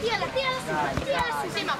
Tírala, tírala, tírala encima.